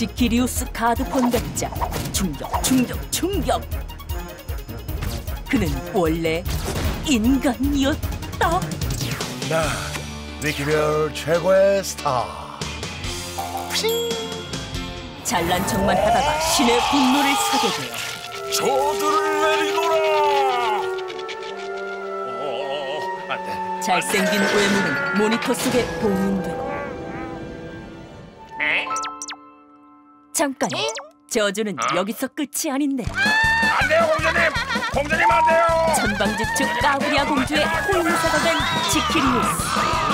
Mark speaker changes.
Speaker 1: 지키리우스 카드 번백자. 충격 충격 충격. 그는 원래 인간이었다.
Speaker 2: 나 위키별 최고의 스타.
Speaker 1: 잘난 척만 하다가 신의 분노를 사게 되어
Speaker 3: 저들을 내리노라. 어, 안 돼.
Speaker 1: 잘생긴 외모는 모니터 속에 봉인되고 잠깐. 저주는 여기서 끝이 아닌데.
Speaker 3: 안 돼요, 공주님. 공주님 안 돼요.
Speaker 1: 천방지축 까브리아 공주의 호위사가 된 지키리우스